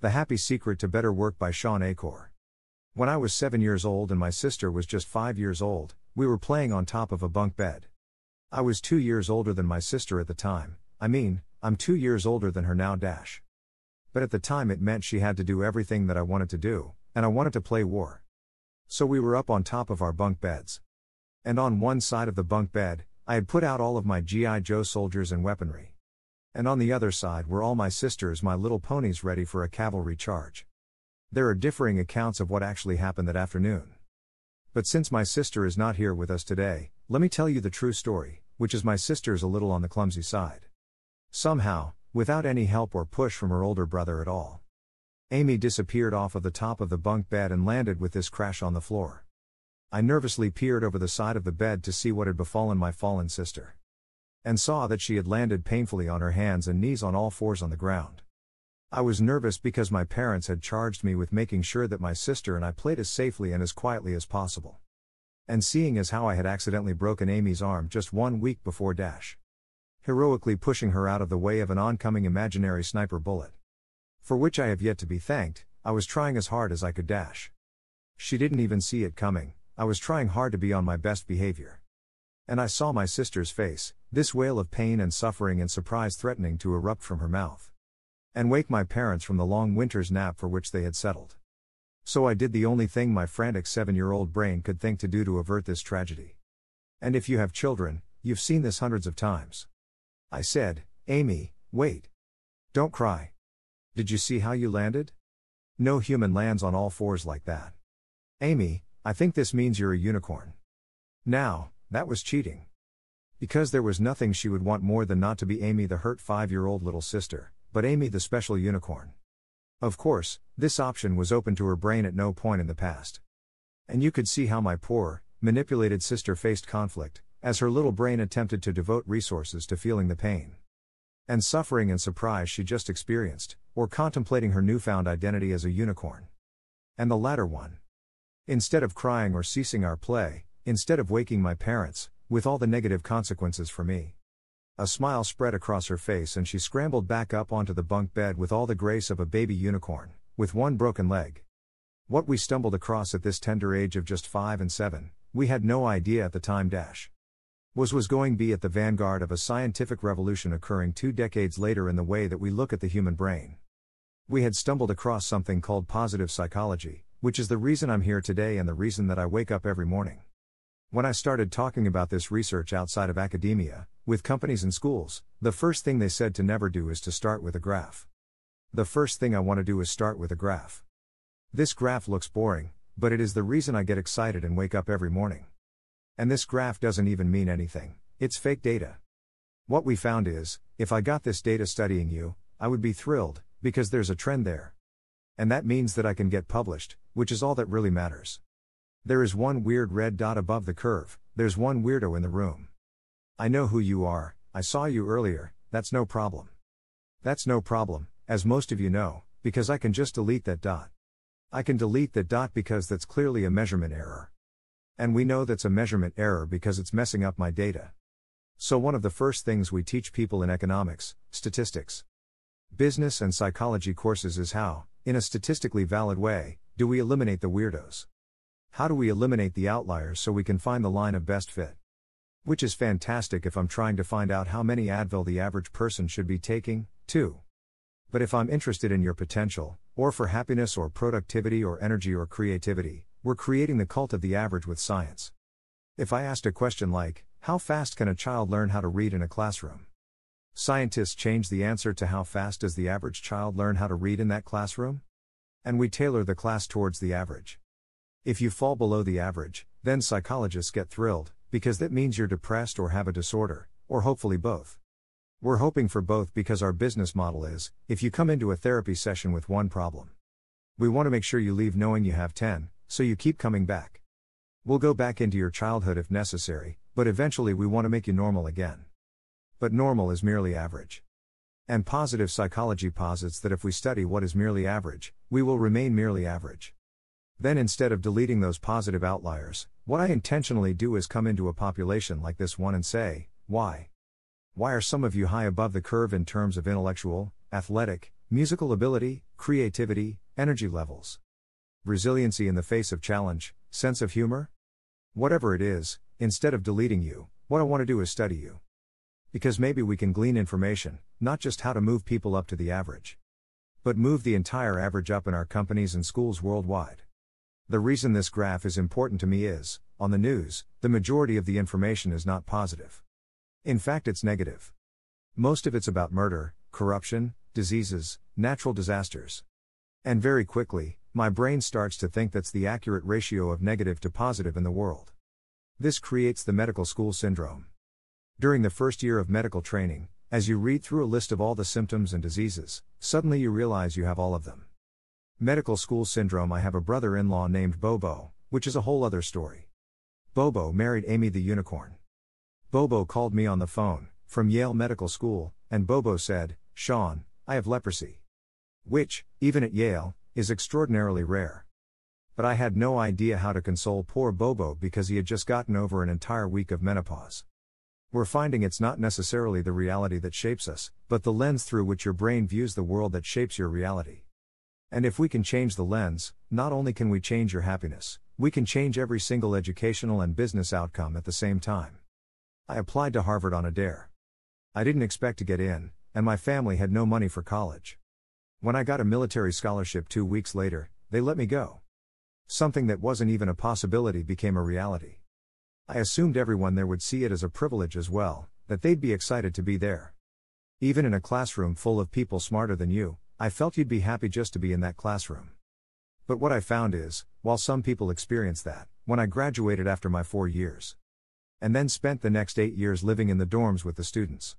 The Happy Secret to Better Work by Shawn Achor. When I was seven years old and my sister was just five years old, we were playing on top of a bunk bed. I was two years older than my sister at the time, I mean, I'm two years older than her now. Dash. But at the time it meant she had to do everything that I wanted to do, and I wanted to play war. So we were up on top of our bunk beds. And on one side of the bunk bed, I had put out all of my G.I. Joe soldiers and weaponry. And on the other side were all my sisters, my little ponies ready for a cavalry charge. There are differing accounts of what actually happened that afternoon. But since my sister is not here with us today, let me tell you the true story, which is my sister's a little on the clumsy side. Somehow, without any help or push from her older brother at all, Amy disappeared off of the top of the bunk bed and landed with this crash on the floor. I nervously peered over the side of the bed to see what had befallen my fallen sister. And saw that she had landed painfully on her hands and knees on all fours on the ground. I was nervous because my parents had charged me with making sure that my sister and I played as safely and as quietly as possible. And seeing as how I had accidentally broken Amy's arm just one week before Dash. Heroically pushing her out of the way of an oncoming imaginary sniper bullet. For which I have yet to be thanked, I was trying as hard as I could dash. She didn't even see it coming, I was trying hard to be on my best behavior. And I saw my sister's face, this wail of pain and suffering and surprise threatening to erupt from her mouth and wake my parents from the long winter's nap for which they had settled. So I did the only thing my frantic seven year old brain could think to do to avert this tragedy. And if you have children, you've seen this hundreds of times. I said, Amy, wait. Don't cry. Did you see how you landed? No human lands on all fours like that. Amy, I think this means you're a unicorn. Now, that was cheating. Because there was nothing she would want more than not to be Amy the hurt five year old little sister, but Amy the special unicorn. Of course, this option was open to her brain at no point in the past. And you could see how my poor, manipulated sister faced conflict, as her little brain attempted to devote resources to feeling the pain and suffering and surprise she just experienced, or contemplating her newfound identity as a unicorn. And the latter one. Instead of crying or ceasing our play, instead of waking my parents, with all the negative consequences for me. A smile spread across her face and she scrambled back up onto the bunk bed with all the grace of a baby unicorn, with one broken leg. What we stumbled across at this tender age of just five and seven, we had no idea at the time dash. Was was going be at the vanguard of a scientific revolution occurring two decades later in the way that we look at the human brain. We had stumbled across something called positive psychology, which is the reason I'm here today and the reason that I wake up every morning. When I started talking about this research outside of academia, with companies and schools, the first thing they said to never do is to start with a graph. The first thing I want to do is start with a graph. This graph looks boring, but it is the reason I get excited and wake up every morning. And this graph doesn't even mean anything, it's fake data. What we found is, if I got this data studying you, I would be thrilled, because there's a trend there. And that means that I can get published, which is all that really matters. There is one weird red dot above the curve, there's one weirdo in the room. I know who you are, I saw you earlier, that's no problem. That's no problem, as most of you know, because I can just delete that dot. I can delete that dot because that's clearly a measurement error. And we know that's a measurement error because it's messing up my data. So, one of the first things we teach people in economics, statistics, business, and psychology courses is how, in a statistically valid way, do we eliminate the weirdos? How do we eliminate the outliers so we can find the line of best fit? Which is fantastic if I'm trying to find out how many Advil the average person should be taking, too. But if I'm interested in your potential, or for happiness or productivity or energy or creativity, we're creating the cult of the average with science. If I asked a question like, How fast can a child learn how to read in a classroom? Scientists change the answer to How fast does the average child learn how to read in that classroom? And we tailor the class towards the average. If you fall below the average, then psychologists get thrilled, because that means you're depressed or have a disorder, or hopefully both. We're hoping for both because our business model is if you come into a therapy session with one problem, we want to make sure you leave knowing you have 10, so you keep coming back. We'll go back into your childhood if necessary, but eventually we want to make you normal again. But normal is merely average. And positive psychology posits that if we study what is merely average, we will remain merely average. Then instead of deleting those positive outliers, what I intentionally do is come into a population like this one and say, why? Why are some of you high above the curve in terms of intellectual, athletic, musical ability, creativity, energy levels. Resiliency in the face of challenge, sense of humor? Whatever it is, instead of deleting you, what I want to do is study you. Because maybe we can glean information, not just how to move people up to the average, but move the entire average up in our companies and schools worldwide. The reason this graph is important to me is, on the news, the majority of the information is not positive. In fact, it's negative. Most of it's about murder, corruption, diseases, natural disasters. And very quickly, my brain starts to think that's the accurate ratio of negative to positive in the world. This creates the medical school syndrome. During the first year of medical training, as you read through a list of all the symptoms and diseases, suddenly you realize you have all of them. Medical school syndrome I have a brother in law named Bobo, which is a whole other story. Bobo married Amy the unicorn. Bobo called me on the phone, from Yale Medical School, and Bobo said, Shawn, I have leprosy. Which, even at Yale, is extraordinarily rare. But I had no idea how to console poor Bobo because he had just gotten over an entire week of menopause. We're finding it's not necessarily the reality that shapes us, but the lens through which your brain views the world that shapes your reality. And if we can change the lens, not only can we change your happiness, we can change every single educational and business outcome at the same time. I applied to Harvard on a dare. I didn't expect to get in, and my family had no money for college. When I got a military scholarship two weeks later, they let me go. Something that wasn't even a possibility became a reality. I assumed everyone there would see it as a privilege as well, that they'd be excited to be there. Even in a classroom full of people smarter than you, I felt you'd be happy just to be in that classroom. But what I found is, while some people experience that, when I graduated after my four years, and then spent the next eight years living in the dorms with the students.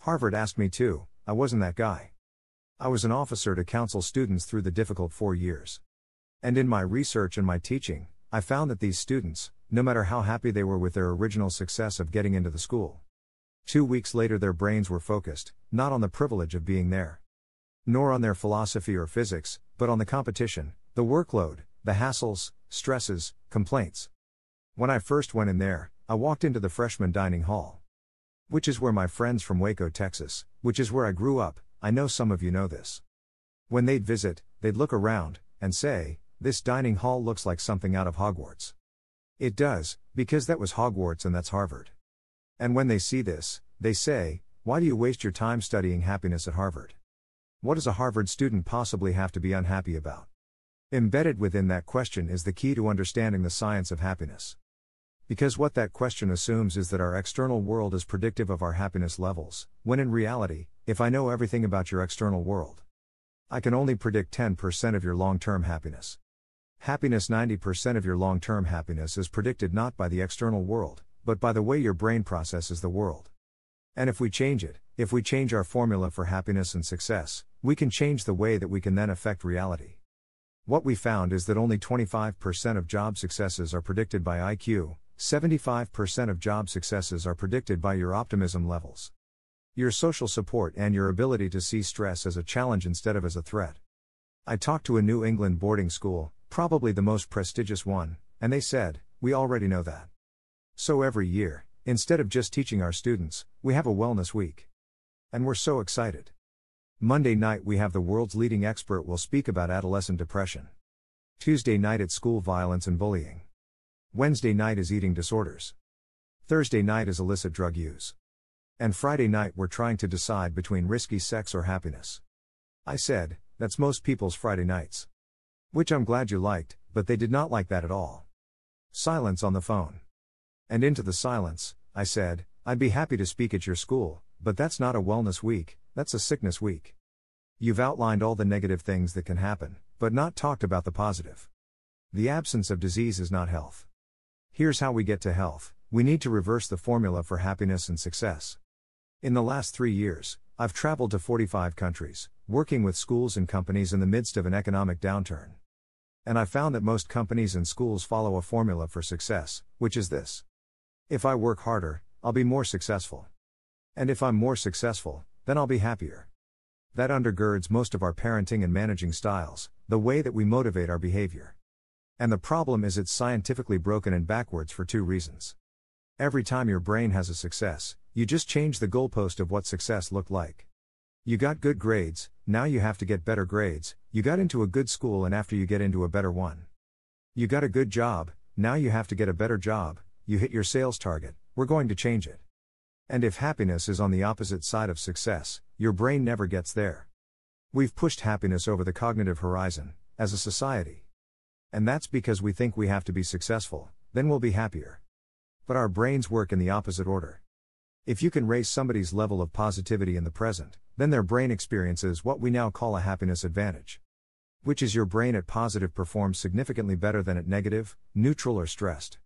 Harvard asked me to, I wasn't that guy. I was an officer to counsel students through the difficult four years. And in my research and my teaching, I found that these students, no matter how happy they were with their original success of getting into the school, two weeks later their brains were focused, not on the privilege of being there, nor on their philosophy or physics, but on the competition, the workload, the hassles, stresses, complaints. When I first went in there, I walked into the freshman dining hall. Which is where my friends from Waco, Texas, which is where I grew up, I know some of you know this. When they'd visit, they'd look around, and say, this dining hall looks like something out of Hogwarts. It does, because that was Hogwarts and that's Harvard. And when they see this, they say, Why do you waste your time studying happiness at Harvard? What does a Harvard student possibly have to be unhappy about? Embedded within that question is the key to understanding the science of happiness. Because what that question assumes is that our external world is predictive of our happiness levels, when in reality, if I know everything about your external world, I can only predict 10% of your long term happiness. Happiness 90% of your long term happiness is predicted not by the external world, but by the way your brain processes the world. And if we change it, if we change our formula for happiness and success, we can change the way that we can then affect reality. What we found is that only 25% of job successes are predicted by IQ, 75% of job successes are predicted by your optimism levels, your social support, and your ability to see stress as a challenge instead of as a threat. I talked to a New England boarding school, probably the most prestigious one, and they said, We already know that. So every year, instead of just teaching our students, we have a wellness week. And we're so excited. Monday night we have the world's leading expert will speak about adolescent depression. Tuesday night it's school violence and bullying. Wednesday night is eating disorders. Thursday night is illicit drug use. And Friday night we're trying to decide between risky sex or happiness. I said, that's most people's Friday nights. Which I'm glad you liked, but they did not like that at all. Silence on the phone. And into the silence, I said, I'd be happy to speak at your school, but that's not a wellness week, that's a sickness week. You've outlined all the negative things that can happen, but not talked about the positive. The absence of disease is not health. Here's how we get to health we need to reverse the formula for happiness and success. In the last three years, I've traveled to 45 countries, working with schools and companies in the midst of an economic downturn. And I found that most companies and schools follow a formula for success, which is this If I work harder, I'll be more successful. And if I'm more successful, then I'll be happier. That undergirds most of our parenting and managing styles, the way that we motivate our behavior. And the problem is it's scientifically broken and backwards for two reasons. Every time your brain has a success, you just change the goalpost of what success looked like. You got good grades, now you have to get better grades, you got into a good school and after you get into a better one. You got a good job, now you have to get a better job, you hit your sales target, we're going to change it. And if happiness is on the opposite side of success, your brain never gets there. We've pushed happiness over the cognitive horizon, as a society. And that's because we think we have to be successful, then we'll be happier. But our brains work in the opposite order. If you can raise somebody's level of positivity in the present, then their brain experiences what we now call a happiness advantage. Which is your brain at positive performs significantly better than at negative, neutral, or stressed.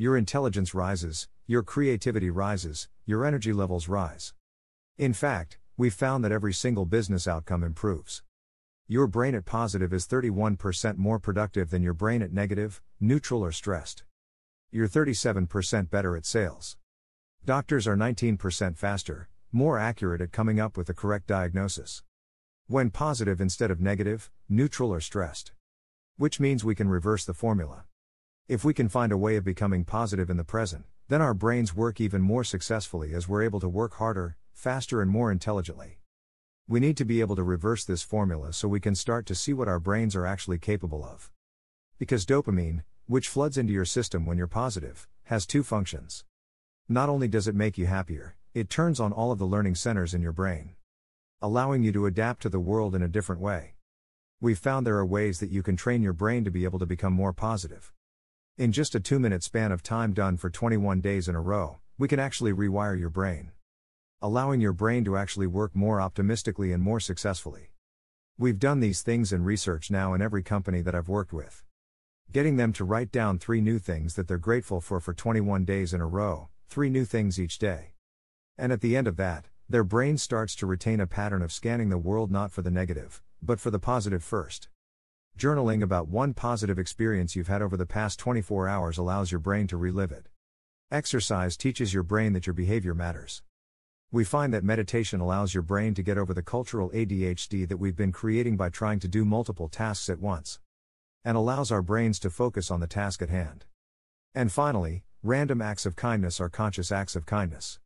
Your intelligence rises, your creativity rises, your energy levels rise. In fact, we've found that every single business outcome improves. Your brain at positive is 31% more productive than your brain at negative, neutral, or stressed. You're 37% better at sales. Doctors are 19% faster, more accurate at coming up with the correct diagnosis. When positive instead of negative, neutral, or stressed. Which means we can reverse the formula. If we can find a way of becoming positive in the present, then our brains work even more successfully as we're able to work harder, faster, and more intelligently. We need to be able to reverse this formula so we can start to see what our brains are actually capable of. Because dopamine, which floods into your system when you're positive, has two functions. Not only does it make you happier, it turns on all of the learning centers in your brain, allowing you to adapt to the world in a different way. We've found there are ways that you can train your brain to be able to become more positive. In just a two minute span of time done for 21 days in a row, we can actually rewire your brain, allowing your brain to actually work more optimistically and more successfully. We've done these things in research now in every company that I've worked with. Getting them to write down three new things that they're grateful for for 21 days in a row, three new things each day. And at the end of that, their brain starts to retain a pattern of scanning the world not for the negative, but for the positive first. Journaling about one positive experience you've had over the past 24 hours allows your brain to relive it. Exercise teaches your brain that your behavior matters. We find that meditation allows your brain to get over the cultural ADHD that we've been creating by trying to do multiple tasks at once. And allows our brains to focus on the task at hand. And finally, Random acts of kindness are conscious acts of kindness.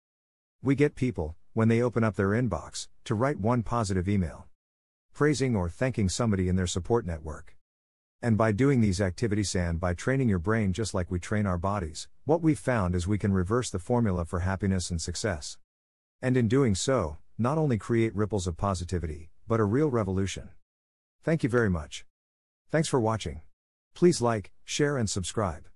We get people, when they open up their inbox, to write one positive email. Praising or thanking somebody in their support network. And by doing these activities and by training your brain just like we train our bodies, what we've found is we can reverse the formula for happiness and success. And in doing so, not only create ripples of positivity, but a real revolution. Thank you very much. Thanks for watching. Please like, share, and subscribe.